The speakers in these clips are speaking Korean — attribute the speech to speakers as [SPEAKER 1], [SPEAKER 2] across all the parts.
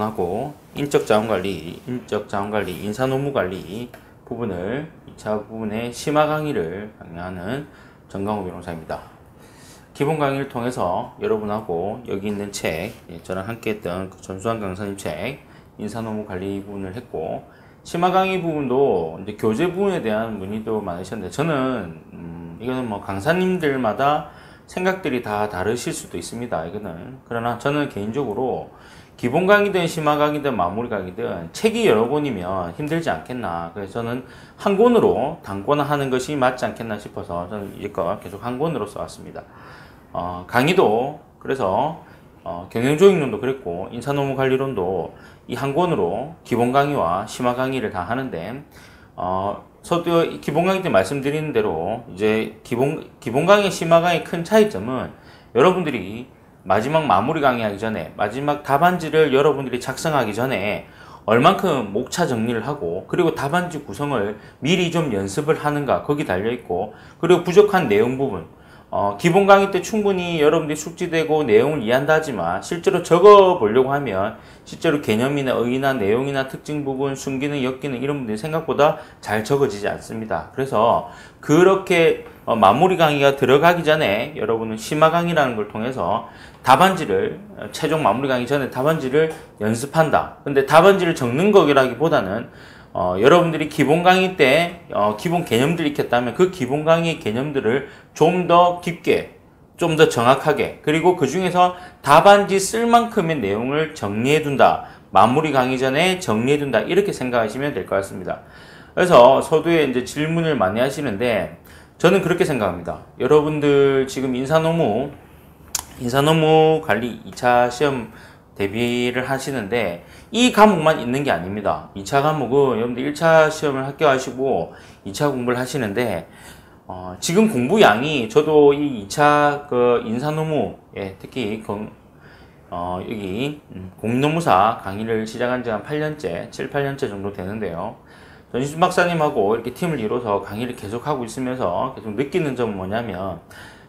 [SPEAKER 1] 하고 인적 자원 관리, 인적 자원 관리, 인사 노무 관리 부분을 2차 부분의 심화 강의를 강의하는 정강호 변호사입니다. 기본 강의를 통해서 여러분하고 여기 있는 책, 예, 저랑 함께 했던 그 전수환 강사님 책, 인사노무 관리 부분을 했고, 심화 강의 부분도 이제 교재 부분에 대한 문의도 많으셨는데, 저는, 음, 이거는 뭐 강사님들마다 생각들이 다 다르실 수도 있습니다. 이거는. 그러나 저는 개인적으로 기본 강의든 심화 강의든 마무리 강의든 책이 여러 권이면 힘들지 않겠나. 그래서 저는 한 권으로 단권화하는 것이 맞지 않겠나 싶어서 저는 이거 계속 한 권으로 써왔습니다. 어, 강의도 그래서 어, 경영조익론도 그랬고 인사노무 관리론도 이 한 권으로 기본 강의와 심화 강의를 다 하는데 어, 서두 기본 강의 때 말씀드리는 대로 이제 기본 기본 강의 심화 강의 큰 차이점은 여러분들이 마지막 마무리 강의하기 전에 마지막 답안지를 여러분들이 작성하기 전에 얼만큼 목차 정리를 하고 그리고 답안지 구성을 미리 좀 연습을 하는가 거기 달려 있고 그리고 부족한 내용 부분 어, 기본 강의 때 충분히 여러분들이 숙지되고 내용을 이해한다 하지만 실제로 적어 보려고 하면 실제로 개념이나 의의나 내용이나 특징 부분, 숨기는, 엮이는 이런 분들이 생각보다 잘 적어지지 않습니다. 그래서 그렇게 어, 마무리 강의가 들어가기 전에 여러분은 심화 강의라는 걸 통해서 답안지를 어, 최종 마무리 강의 전에 답안지를 연습한다. 근데 답안지를 적는 거라기보다는 어, 여러분들이 기본 강의 때 어, 기본 개념들 익혔다면 그 기본 강의 개념들을 좀 더 깊게 좀 더 정확하게 그리고 그 중에서 답안지 쓸 만큼의 내용을 정리해 둔다. 마무리 강의 전에 정리해 둔다. 이렇게 생각하시면 될 것 같습니다. 그래서 서두에 이제 질문을 많이 하시는데 저는 그렇게 생각합니다. 여러분들 지금 인사노무 인사노무 관리 2차 시험 대비를 하시는데 이 과목만 있는 게 아닙니다. 2차 과목은 여러분들 1차 시험을 합격하시고 2차 공부를 하시는데 어, 지금 공부 양이 저도 이 2차 그 인사노무 예, 특히 그, 어, 여기 음, 공노무사 강의를 시작한 지 한 8년째, 7, 8년째 정도 되는데요. 전신 박사님하고 이렇게 팀을 이뤄서 강의를 계속하고 있으면서 계속 느끼는 점은 뭐냐면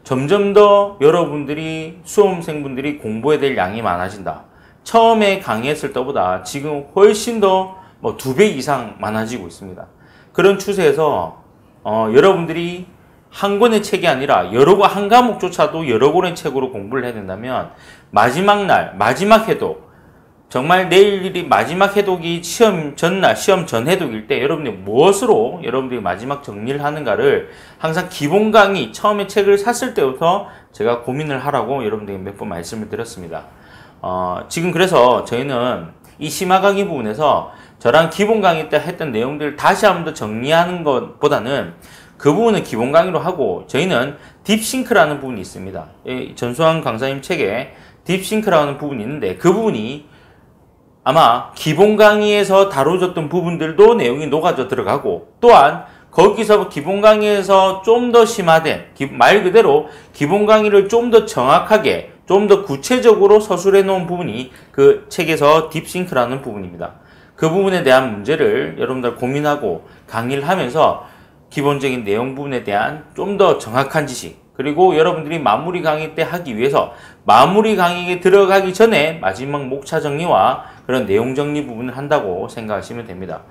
[SPEAKER 1] 점점 더 여러분들이 수험생분들이 공부해야 될 양이 많아진다. 처음에 강의했을 때보다 지금 훨씬 더 뭐 두 배 이상 많아지고 있습니다. 그런 추세에서 어, 여러분들이 한 권의 책이 아니라 여러 한 과목조차도 여러 권의 책으로 공부를 해야 된다면 마지막 날 마지막 해독 정말 내일이 마지막 해독이 시험 전날 시험 전 해독일 때 여러분들이 무엇으로 여러분들이 마지막 정리를 하는가를 항상 기본 강의 처음에 책을 샀을 때부터 제가 고민을 하라고 여러분들에게 몇 번 말씀을 드렸습니다. 어, 지금 그래서 저희는 이 심화 강의 부분에서 저랑 기본 강의 때 했던 내용들을 다시 한 번 더 정리하는 것보다는 그 부분은 기본 강의로 하고 저희는 딥싱크라는 부분이 있습니다. 전수환 강사님 책에 딥싱크라는 부분이 있는데 그 부분이 아마 기본 강의에서 다뤄졌던 부분들도 내용이 녹아져 들어가고 또한 거기서 기본 강의에서 좀 더 심화된 말 그대로 기본 강의를 좀 더 정확하게 좀 더 구체적으로 서술해 놓은 부분이 그 책에서 딥싱크라는 부분입니다. 그 부분에 대한 문제를 여러분들 고민하고 강의를 하면서 기본적인 내용 부분에 대한 좀 더 정확한 지식 그리고 여러분들이 마무리 강의 때 하기 위해서 마무리 강의에 들어가기 전에 마지막 목차 정리와 그런 내용 정리 부분을 한다고 생각하시면 됩니다.